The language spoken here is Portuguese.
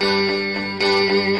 Música